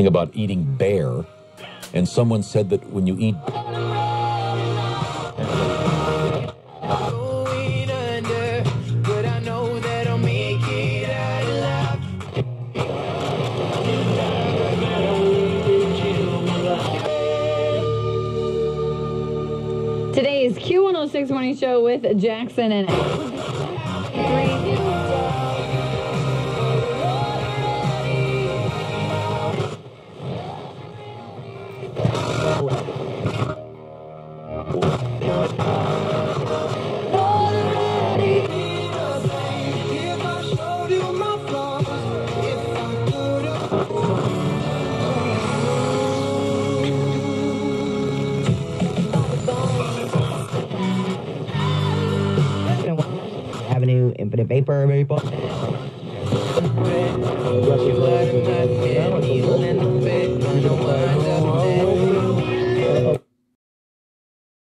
thing about eating bear, and someone said that when you eat. Today's Q106 Morning Show with Jackson and Avenue, Infinite